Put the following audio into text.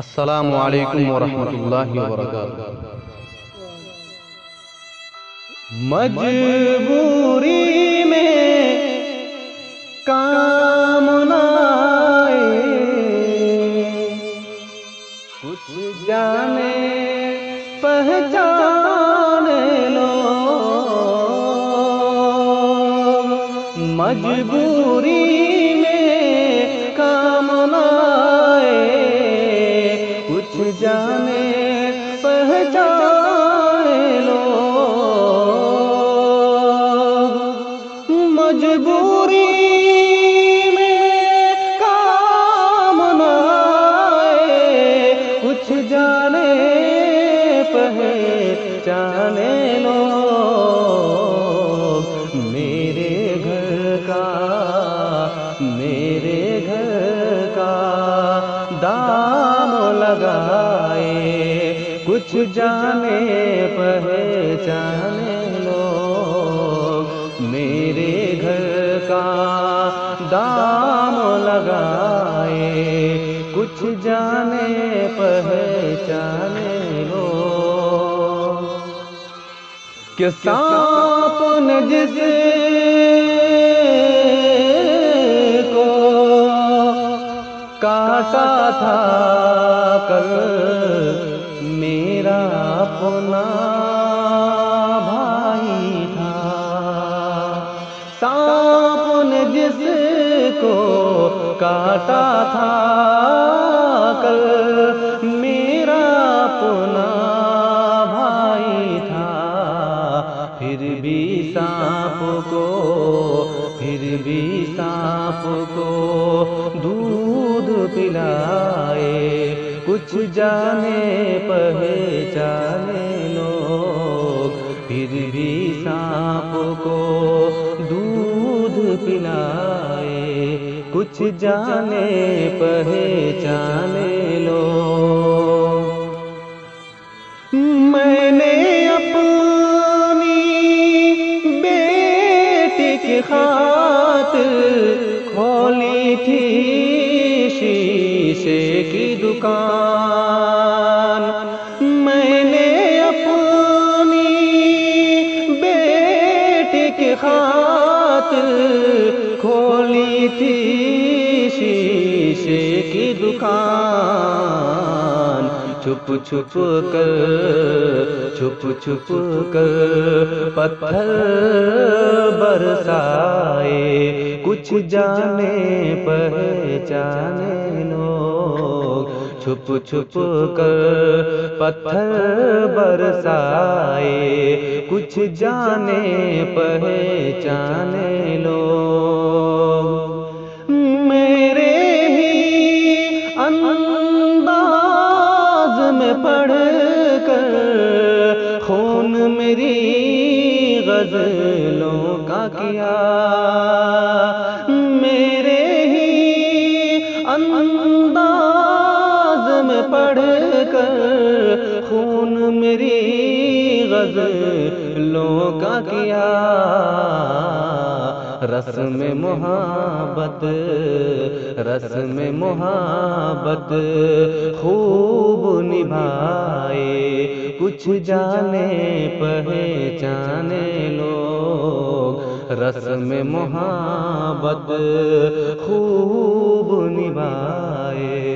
अस्सलामु अलैकुम वरहमतुल्लाहि वबरकातुहू मजबूरी में काम कुछ जाने पहचाने लो। मजबूरी में काम पहचाने लो। मजबूरी में काम न कुछ जाने, पहचाने लो। मेरे घर का, मेरे घर का दाम लगाए कुछ जाने पहचाने लोग मेरे घर का दाम लगाए। कुछ जाने पहचाने लोग। किसान जिसे काटा था कल मेरा अपना भाई था। सांप ने जिसको काटा था, कल मेरा अपना भाई था। फिर भी सांप को, फिर भी सांप को दूध पिलाए। कुछ जाने, पहचाने लोग। फिर भी सांप को दूध पिलाए। कुछ जाने, पहचाने लोग। मैंने अपनी बेटी की खातिर खोली थी। शीशे की दुकान। मैंने अपनी बेटी की खातिर खोली थी शीशे की दुकान। छुप छुप कर, छुप छुप कर पत्थर बरसाए। कुछ जाने पहचाने छुप छुप कर पत्थर बरसाए। कुछ जाने पहचाने लोग मेरे ही अंदाज में पढ़ कर खून मेरी गजलों का किया। पढ़ कर खून मेरी गजलों का किया। रस में मोहब्बत, रस में मोहब्बत खूब निभाए। कुछ जाने, पहचाने लोग। रस में मोहब्बत खूब निभाए।